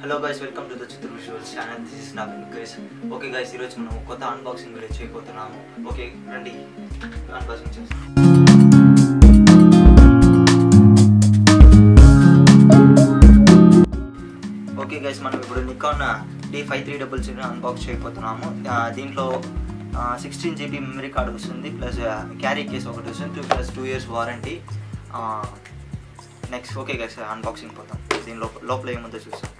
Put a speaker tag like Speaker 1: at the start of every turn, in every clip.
Speaker 1: Hello guys welcome to the Chitra visuals channel this is నా guys okay guys ఈరోజు మనం కొత్త unboxing video చేయబోతున్నాము. ఓకే రండి. అన్బాక్సింగ్ చేస్తాం ఓకే గైస్ మనం ఇప్పుడు Nikon D five three double zero unbox చేయబోతున్నాము. దీంట్లో సిక్స్టీన్ జీబీ మెమరీ కార్డు వస్తుంది ప్లస్ క్యారీ కేస్ ఒకటి వస్తుంది two plus two years warranty next okay guys unboxing పోతాం. దీని లోపల లోపల ఏముందో చూసాం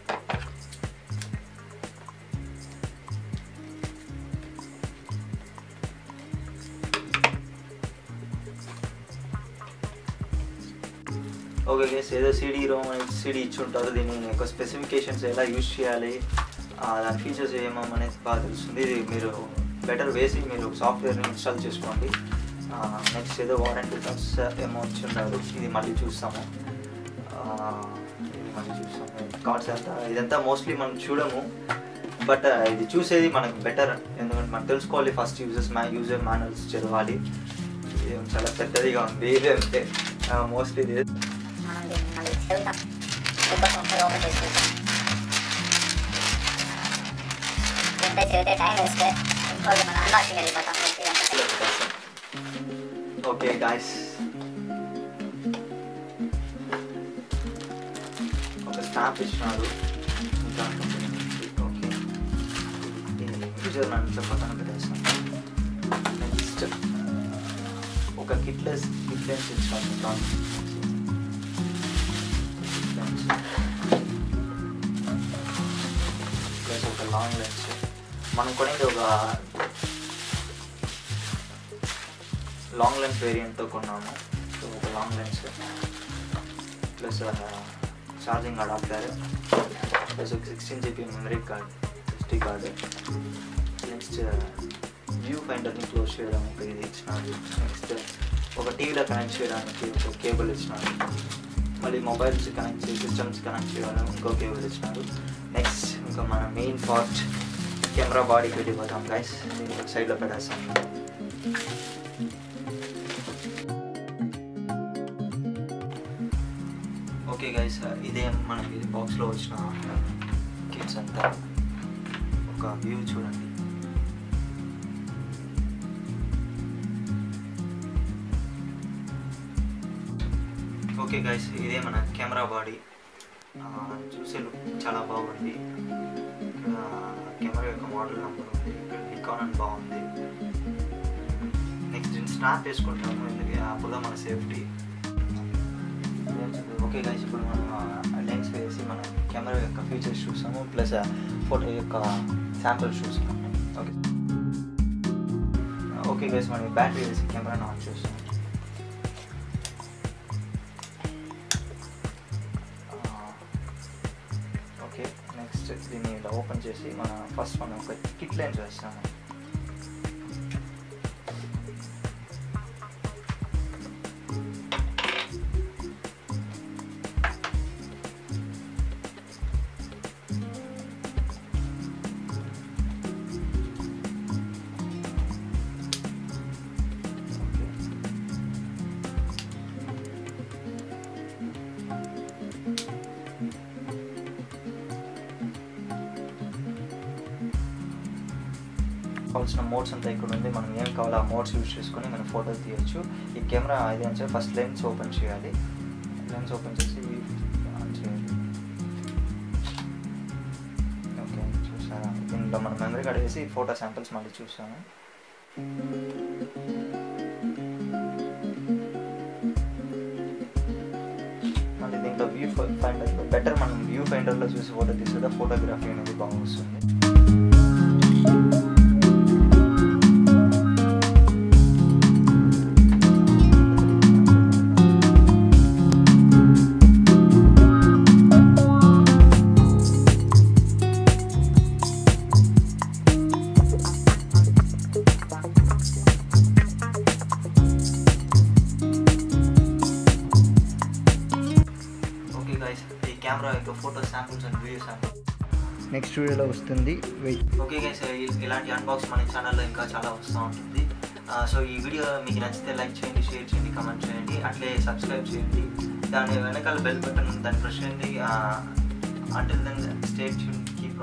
Speaker 1: ఓకే గైస్ ఏదో సిడీ రోమ్ సీడీ ఇచ్చి ఉంటారు. దీని యొక్క స్పెసిఫికేషన్స్ ఎలా యూజ్ చేయాలి దాని ఫీచర్స్ ఏమో అనేది బాగా తెలుస్తుంది. ఇది మీరు బెటర్ వేసి మీరు సాఫ్ట్వేర్ని ఇన్స్టాల్ చేసుకోండి. నెక్స్ట్ ఏదో వారంటీ కార్డ్స్ ఏమో వచ్చి ఉంటారు ఇది మళ్ళీ చూస్తాము. ఇది మళ్ళీ చూస్తాము. కార్డ్స్ అంతా ఇదంతా మోస్ట్లీ మనం చూడము. బట్ ఇది చూసేది మనకు బెటర్ ఎందుకంటే మనం తెలుసుకోవాలి ఫస్ట్ యూజర్స్ మ్యా యూజర్ మానల్స్ చదవాలి. ఇది చాలా పెద్దదిగా ఉంది. ఇది అంటే మోస్ట్లీ ఇది.
Speaker 2: దీన్ని మళ్ళీ చదువుతాం మీకోసం ఒకసారి ఓపెన్ చేసి చూద్దాం ఎంత చదివితే టైం వేస్తే ఇంకోటి మనం అన్బాక్సింగ్ వెళ్ళిపోతాం ఇదంతా
Speaker 1: ఓకే గాయస్ ఒక స్టాంప్ ఇచ్చినారు ఇంకా ఓకే యూజర్ నన్ను పక్కన పెట్టేస్తాం నెక్స్ట్ ఒక కిట్లెస్ కిట్లెన్స్ ఇచ్చాను మనం కొనేది ఒక లాంగ్ లెన్స్ వేరియంట్తో కొన్నాము. సో ఒక long lens plus charging adapter plus ఒక sixteen GB memory card SD card next view ఫైండర్ని close చేయడానికి ఇది ఇచ్చినారు. నెక్స్ట్ ఒక టీవీలో కనెక్ట్ చేయడానికి ఒక కేబుల్ ఇచ్చినారు. మళ్ళీ మొబైల్స్ కనెక్ట్ చేసి సిస్టమ్స్ కనెక్ట్ చేయడానికి ఇంకో కేబుల్ ఇచ్చినారు. నెక్స్ట్ ఇంకా మన మెయిన్ పార్ట్ కెమెరా బాడీకి వెళ్ళిపోతాం గైస్ సైడ్లో సైడ్లో పెట్టేస్తాం ఓకే గైస్ ఇదే మనకి బాక్స్లో వచ్చిన uh, కిట్స్ అంతా. ఒక వ్యూ చూడండి. ఓకే గైస్ ఇదే మన కెమెరా బాడీ చూసే లుక్ చాలా బాగుంది. ఇక్కడ కెమెరా యొక్క మోడల్ నెంబర్ ఉంది. ఇక్కడ నికాన్ అని బాగుంది. నెక్స్ట్ దీన్ని స్నాప్ వేసుకుంటాము. ఎందుకంటే అప్పుడు మన సేఫ్టీ ఓకే గైస్ ఇప్పుడు మనం లెన్స్ వేసి మనం కెమెరా యొక్క ఫీచర్స్ చూసాము. ప్లస్ ఫోటో యొక్క శాంపిల్స్ చూసాము. ఓకే ఓకే గైస్ మనం బ్యాటరీ వేసి కెమెరాను ఆన్ చేస్తాం నెక్స్ట్ దీన్ని ఇలా ఓపెన్ చేసి మన ఫస్ట్ మనం ఒక కిట్ లైన్ వేస్తాము కావాల్సిన మోడ్స్ అంతా ఇక్కడ ఉంది. మనం ఏం కావాలో ఆ మోడ్స్ యూజ్ చేసుకొని మనం ఫోటోస్ తీయచ్చు. ఈ కెమెరా ఇది అని చెప్పి ఫస్ట్ లెన్స్ ఓపెన్ చేయాలి. లెన్స్ ఓపెన్ చేసి ఆన్ చేయాలి. ఓకే చూసారా? దీంట్లో మనం మెమరీ కార్డ్ వేసి ఫోటో శాంపిల్స్ మళ్ళీ చూసాము. మళ్ళీ దీంట్లో వ్యూ ఫైండర్ బెటర్ మనం వ్యూ ఫైండర్లో చూసి ఫోటో తీసుకుంటే ఫోటోగ్రఫీ అనేది బాగా వస్తుంది. శాంపుల్ నెక్స్ట్ వీడియోలో వస్తుంది. వెయిట్ ఓకే గైస్ ఇలాంటి అన్బాక్స్ మన ఛానల్లో ఇంకా చాలా వస్తూ ఉంటుంది. సో ఈ వీడియో మీకు నచ్చితే లైక్ చేయండి షేర్ చేయండి కమెంట్ చేయండి అట్లే సబ్స్క్రైబ్ చేయండి. దాని వెనకాల బెల్ బటన్ దాన్ని ప్రెస్ చేయండి. Until then, stay tuned, keep